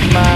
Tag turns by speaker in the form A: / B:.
A: my